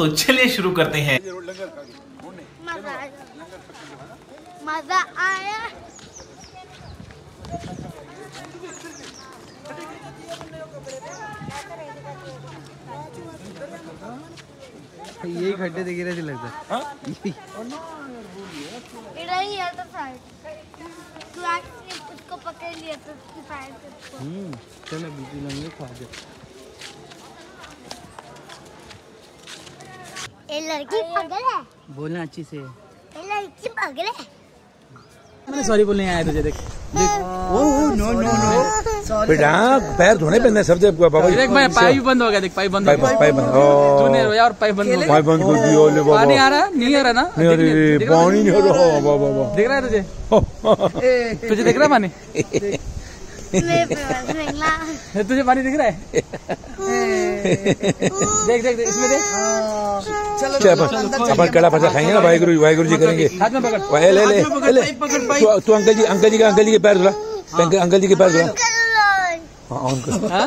तो चलिए शुरू करते हैं। मज़ा आया। ये खड्डे दिख रहे थे लगता। हाँ? उसको तो पकड़ लिया तो उसकी फायर हम्म, चलो बीजी लंबे खा जाए ये लड़की पागल है। बोलना अच्छी से। ये लड़की पागल है। मैंने सॉरी बोलने आया तुझे देख। नो नो नो बेटा पैर धोने पे सब जब बाबा देख मैं पाइप भी बंद हो गया देख पाइप बंद हो पाइप गया। पाइप बंद। ओ। तूने रोया और पाइप बंद पाइप बंद कर दिया ओले बाबा। पानी आ रहा नहीं आ रहा ना? नहीं अरे दिख रहा है? पानी नहीं हो रहा। बाबा बाबा। दिख रहा है तुझे? तुझे देख रहा है पानी? तुझे पानी दिख रहा है? देख देख देख इसमें देख। चल अपन अपन कड़ा फसा खाएँगे ना वाहिगुरु वाहिगुरु जी करेंगे। हाथ में पकड़। ले ले ले। ले तू तू अंकल जी अंकल जी का अंकल जी के पैर धुला। अंकल अंकल जी के पैर धुला। हाँ ऑन कर। हाँ?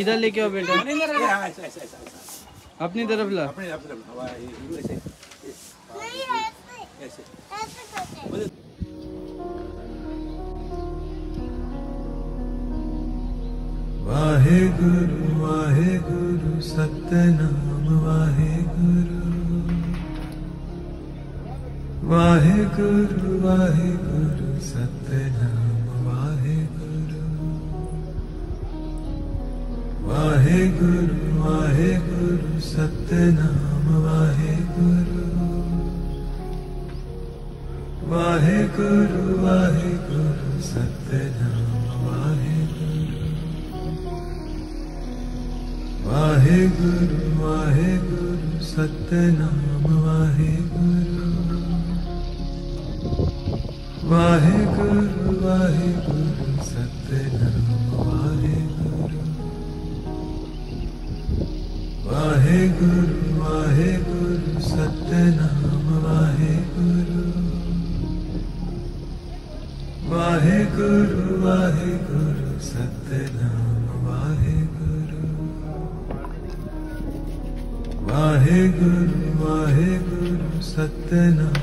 इधर लेके आओ बेटा। अपनी तरफ़ ला। वाहे गुरु वाहे गुरु सतनाम वाहे गुरु वाहे गुरु वाहे गुरु ਸਤਨਾਮ ਵਾਹਿਗੁਰੂ। ਵਾਹਿਗੁਰੂ ਵਾਹਿਗੁਰੂ ਸਤਨਾਮ ਵਾਹਿਗੁਰੂ। ਵਾਹਿਗੁਰੂ ਵਾਹਿਗੁਰੂ ਸਤਨਾਮ ਵਾਹਿਗੁਰੂ। ਵਾਹਿਗੁਰੂ ਵਾਹਿਗੁਰੂ ਸਤਨਾਮ ਵਾਹਿਗੁਰੂ। वाहेगुरु वाहेगुरु सतनाम वाहेगुरु वाहेगुरु वाहेगुरु सतनाम वाहेगुरु वाहेगुरु वाहेगुरु सतनाम वाहेगुरु वाहेगुरु वाहेगुरु सतनाम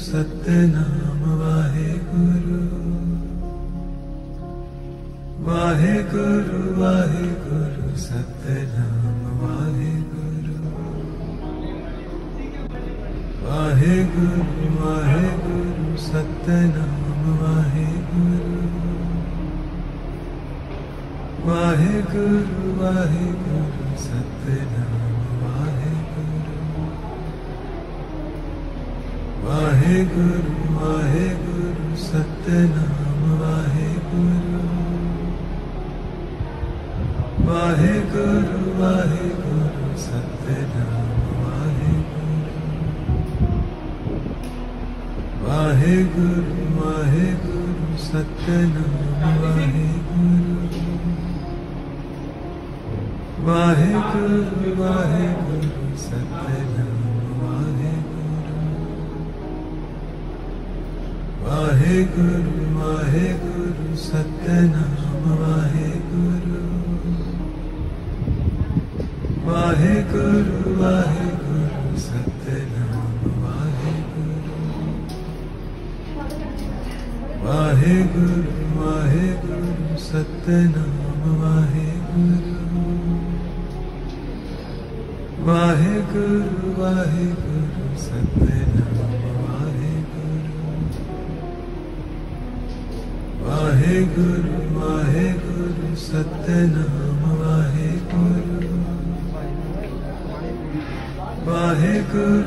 सत्यनाम। वाहे वाहे गुरु सतनाम वाहे गुरु वाहे गुरु वाहे गुरु सतनाम वाहे गुरु वाहे गुरु वाहे गुरु सतनाम वाहे गुरु वाहे गुरु वाहे गुरु सतनाम ਵਾਹਿਗੁਰੂ ਵਾਹਿਗੁਰੂ ਸਤਨਾਮ ਵਾਹਿਗੁਰੂ ਵਾਹਿਗੁਰੂ ਵਾਹਿਗੁਰੂ ਸਤਨਾਮ ਵਾਹਿਗੁਰੂ ਵਾਹਿਗੁਰੂ ਵਾਹਿਗੁਰੂ ਸਤਨਾਮ ਵਾਹਿਗੁਰੂ ਵਾਹਿਗੁਰੂ ਵਾਹਿਗੁਰੂ ਸਤਨਾਮ ਵਾਹਿਗੁਰੂ ਵਾਹਿਗੁਰੂ ਵਾਹਿਗੁਰੂ ਸਤਿਨਾਮ ਵਾਹਿਗੁਰੂ। ਵਾਹਿਗੁਰੂ ਵਾਹਿਗੁਰੂ ਸਤਿਨਾਮ ਵਾਹਿਗੁਰੂ। ਵਾਹਿਗੁਰੂ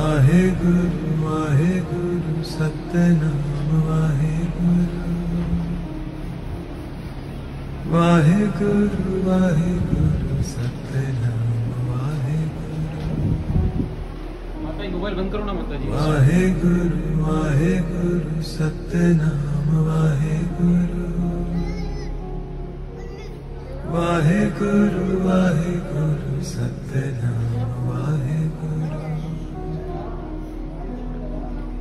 वाहे गुरु वाहे गुरु सतनाम वाहे गुरु वाहे गुरु वाहे गुरु सतनाम वाहे गुरु वाहे गुरु वाहे गुरु सतनाम वाहे गुरु वाहे गुरु वाहे गुरु सतनाम वाहे गुरु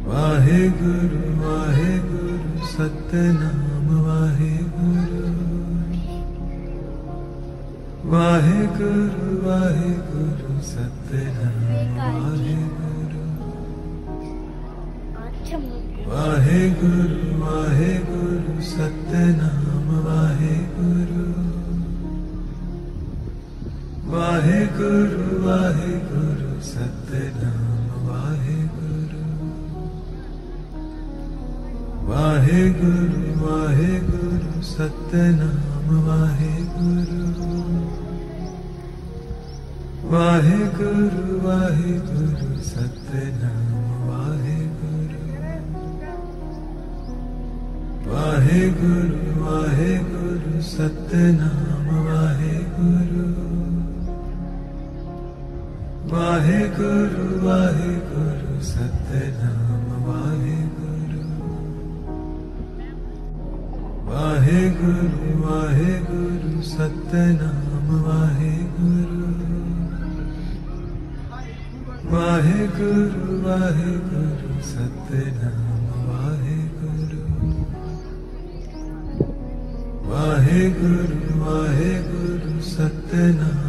वाहे गुरु वाहे गुरु सतनाम वाहे गुरु वाहे गुरु वाहे गुरु सतनाम वाहे गुरु वाहे गुरु वाहे गुरु सतनाम वाहे गुरु वाहे गुरु वाहे गुरु सतनाम वाहे गुरु वाहे गुरु सतनाम वाहे गुरु वाहे गुरु वाहे गुरु सतनाम वाहे गुरु वाहे गुरु वाहे गुरु सतनाम वाहे गुरु वाहे गुरु वाहे गुरु सतनाम ਵਾਹਿਗੁਰੂ ਵਾਹਿਗੁਰੂ ਸਤਨਾਮ ਵਾਹਿਗੁਰੂ ਵਾਹਿਗੁਰੂ ਵਾਹਿਗੁਰੂ ਸਤਨਾਮ ਵਾਹਿਗੁਰੂ ਵਾਹਿਗੁਰੂ ਵਾਹਿਗੁਰੂ ਸਤਨਾਮ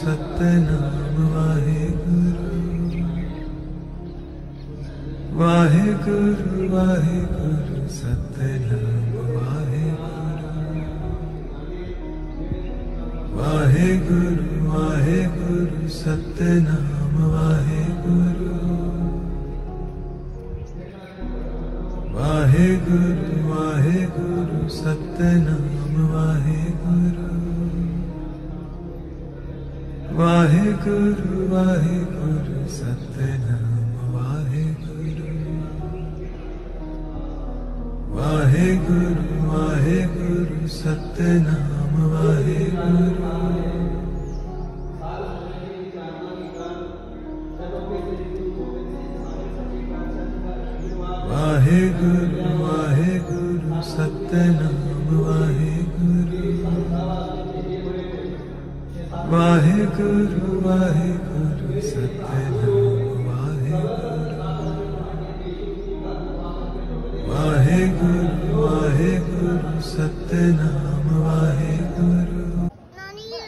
सतनाम वाहे गुरु वाहे गुरु वाहे गुरु सतनाम। वाहे गुरु वाहे गुरु सतनाम वाहे गुरु वाहे गुरु वाहे गुरु सतनाम वाहे गुरु वाहे गुरु वाहे गुरु सत्यनाम वाहे गुरु। वाहे गुरु वाहे गुरु सतनाम वाहे गुरु नानी ये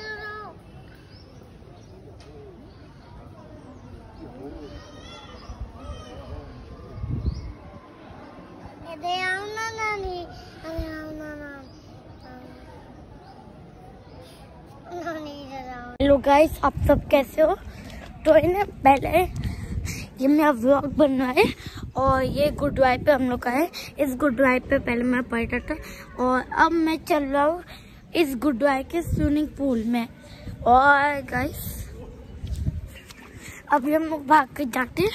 लो हेलो गाइस, आप सब कैसे हो? तो इन्हें पहले ये मेरा व्लॉग बन रहा है और ये वाइफ पे हम लोग का है। इस वाइफ पे पहले मैं पढ़ता था और अब मैं चल रहा हूँ इस वाइफ के स्विमिंग पूल में। और गाइस, अभी हम लोग भाग के जाते हैं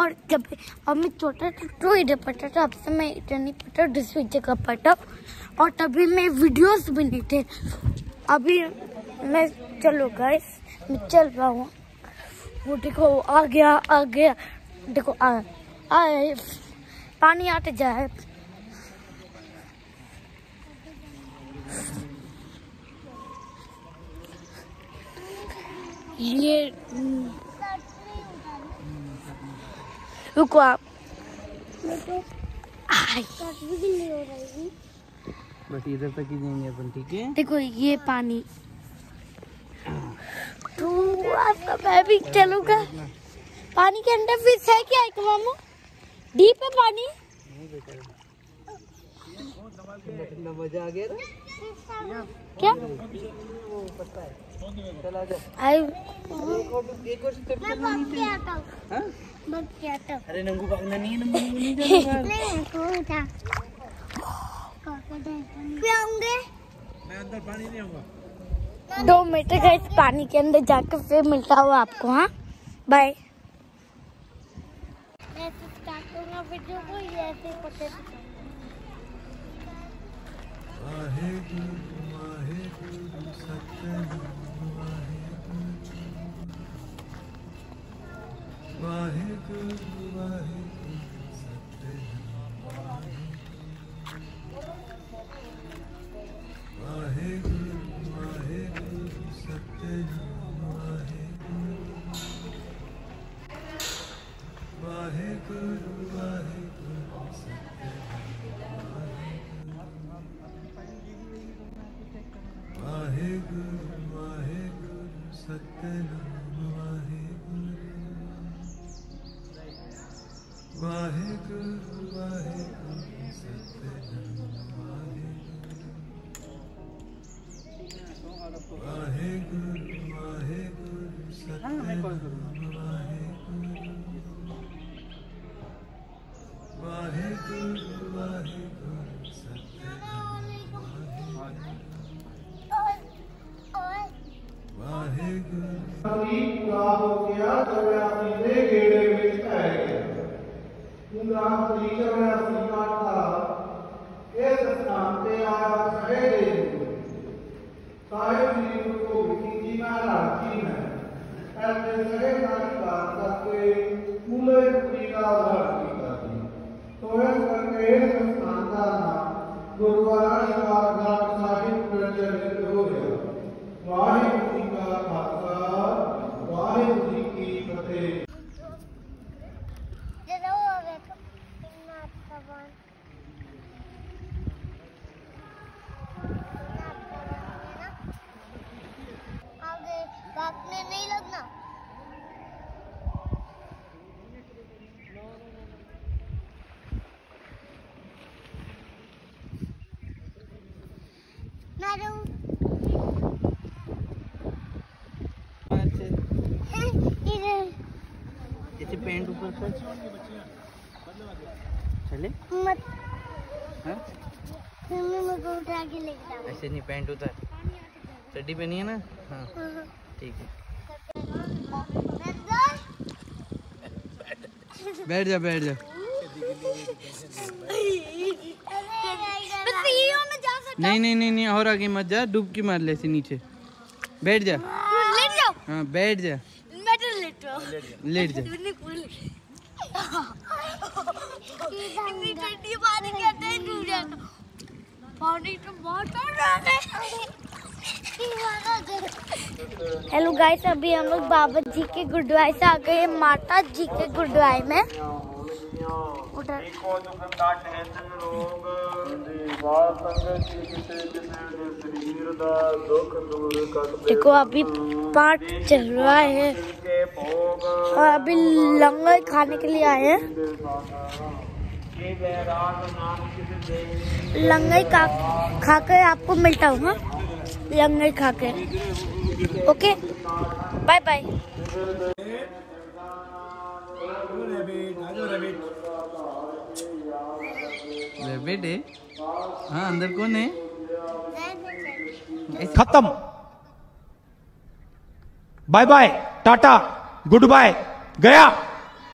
और जब अब मैं छोटा था तो इधर पढ़ता था, अब से मैं इधर नहीं पढ़ता दूसरी जगह पढ़ता और तभी मैं वीडियोस भी नहीं थे। अभी मैं चलो गाइस मैं चल रहा हूँ। वो देखो आ गया आ गया। देखो आ आए। पानी आते जाए। ये रुको आप। बस इधर तक ही जाएँगे अपन ठीक है? देखो ये पानी। आपका मैं भी चलूँगा। पानी के अंदर फ़िश है क्या एक मामू? डीप है पानी? मज़ा आ गया क्या अरे नंगू भागना नहीं है नंगू मैं अंदर पानी नहीं आऊँगा। दो मीटर का इस पानी के अंदर जाकर फिर मिलता हूँ आपको हाँ बाय ऐसे स्टार्ट करूँगा वाहेगुरु वाहेगुरु वाहेगुरु आगे काटने नहीं लगना इधर ऐसे पैंट ऊपर कर चले मत। हाँ? उठा के ले ऐसे नहीं पैंट उतर चड्डी पहनी है ना? हाँ। ठीक है। बैठ जा बैठ जा। नहीं नहीं नहीं नहीं और आगे मत जा। डुबकी मार ले नीचे। बैठ जा। लेट जाओ। हाँ बैठ जा। तो लेट जाऊँ। लेट जा तूने बोल इतनी ठंडी पानी के अंदर डूब पानी तो बहुत हेलो गाइस अभी हम लोग बाबा जी के गुरुद्वारे से आ गए हैं, माता जी के गुरुद्वारे में। उधर। देखो, अभी पाठ चल रहा है। और अभी लंगर खाने के लिए आए हैं। लंगर का खा कर आपको मिलता हूँ हाँ? लंगर खा के ओके? बाय बाय रैबिट है? हाँ अंदर कौन है? खत्म। Bye bye tata good bye गया।